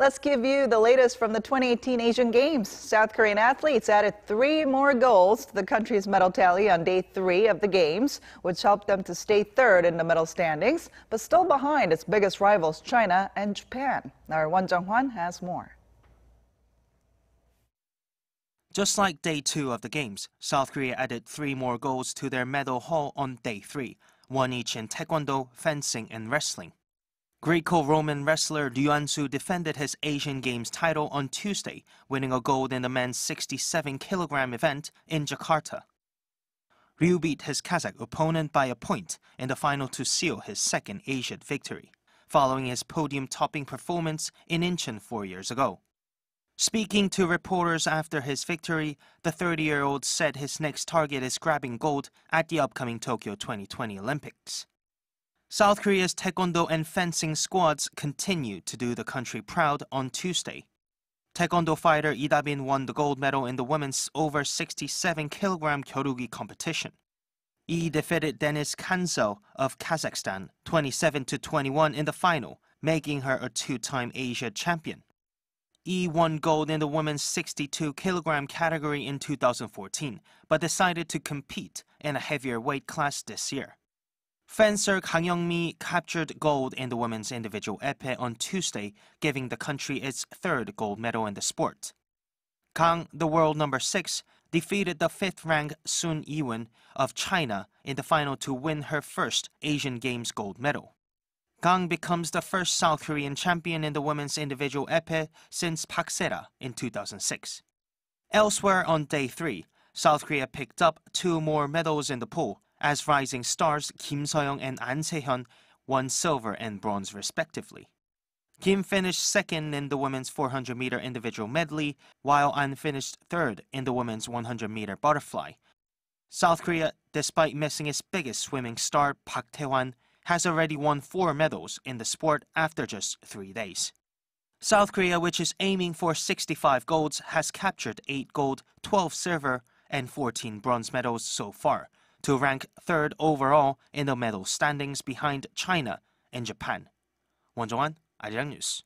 Let's give you the latest from the 2018 Asian Games. South Korean athletes added three more goals to the country's medal tally on day three of the Games, which helped them to stay third in the medal standings, but still behind its biggest rivals, China and Japan. Our Won Jung-hwan has more. Just like day two of the Games, South Korea added three more goals to their medal haul on day three, one each in taekwondo, fencing, and wrestling. Greco-Roman wrestler Han-su defended his Asian Games title on Tuesday, winning a gold in the men's 67-kilogram event in Jakarta. Ryu beat his Kazakh opponent by a point in the final to seal his second Asiad victory, following his podium-topping performance in Incheon four years ago. Speaking to reporters after his victory, the 30-year-old said his next target is grabbing gold at the upcoming Tokyo 2020 Olympics. South Korea's taekwondo and fencing squads continued to do the country proud on Tuesday. Taekwondo fighter Lee Da-bin won the gold medal in the women's over 67 kilogram kyorugi competition. Lee defeated Deniz Cansel of Kazakhstan 27 to 21 in the final, making her a two-time Asiad champion. Lee won gold in the women's 62 kilogram category in 2014, but decided to compete in a heavier weight class this year. Fencer Kang Young-mi captured gold in the women's individual epee on Tuesday, giving the country its third gold medal in the sport. Kang, the world number 6, defeated the fifth-ranked Sun Yiwen of China in the final to win her first Asian Games gold medal. Kang becomes the first South Korean champion in the women's individual epee since Park Se-ra in 2006. Elsewhere on day three, South Korea picked up two more medals in the pool as rising stars Kim So-young and An Se-hyun won silver and bronze respectively. Kim finished second in the women's 400-meter individual medley, while An finished third in the women's 100-meter butterfly. South Korea, despite missing its biggest swimming star Park Tae-hwan, has already won four medals in the sport after just three days. South Korea, which is aiming for 65 golds, has captured 8 gold, 12 silver, and 14 bronze medals so far, to rank third overall in the medal standings behind China and Japan. 원정환, 아리랑 뉴스.